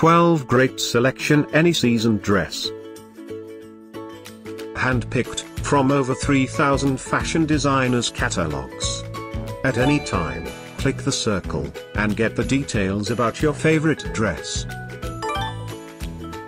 12 great selection any season dress. Handpicked from over 3000 fashion designers catalogs. At any time, click the circle and get the details about your favorite dress.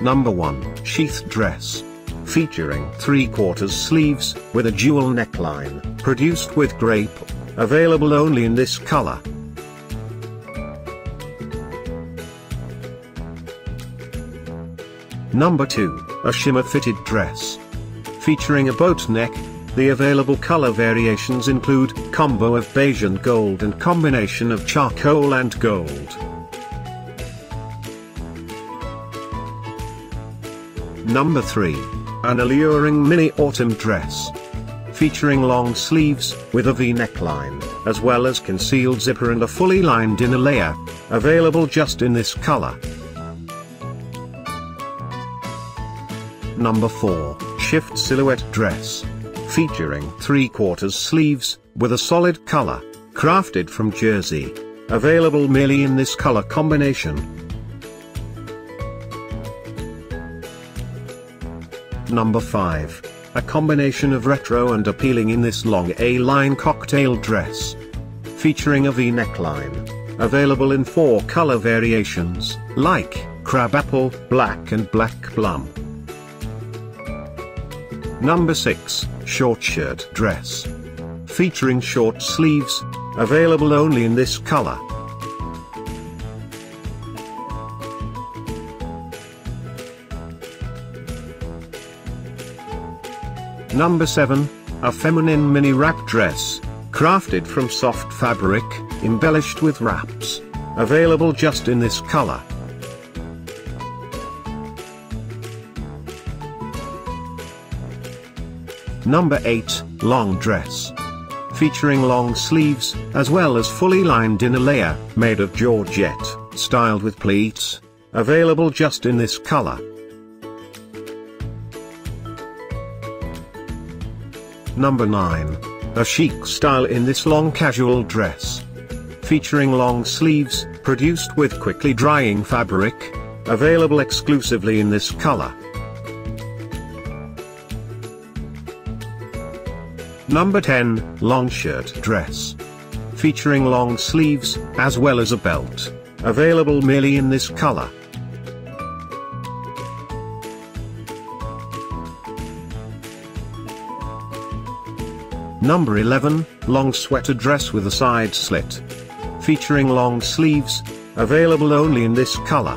Number 1 Sheath Dress. Featuring 3 quarters sleeves with a jewel neckline, produced with crepe. Available only in this color. Number 2, a shimmer fitted dress. Featuring a boat neck, the available color variations include combo of beige and gold and combination of charcoal and gold. Number 3, an alluring mini autumn dress. Featuring long sleeves, with a V neckline, as well as concealed zipper and a fully lined inner layer, available just in this color. Number 4, Shift Silhouette Dress. Featuring 3 quarters sleeves, with a solid color, crafted from jersey. Available merely in this color combination. Number 5. A combination of retro and appealing in this long A-line cocktail dress. Featuring a V neckline. Available in 4 color variations, like, crabapple, black and black plum. Number 6, Short Shirt Dress. Featuring short sleeves, available only in this color. Number 7, a feminine mini wrap dress, crafted from soft fabric, embellished with wraps. Available just in this color. Number 8, Long Dress. Featuring long sleeves, as well as fully lined inner layer, made of georgette, styled with pleats. Available just in this color. Number 9. A chic style in this long casual dress. Featuring long sleeves, produced with quickly drying fabric. Available exclusively in this color. Number 10, Long Shirt Dress. Featuring long sleeves, as well as a belt. Available merely in this color. Number 11, Long Sweater Dress with a side slit. Featuring long sleeves, available only in this color.